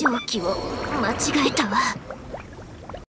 陶気を間違えたわ。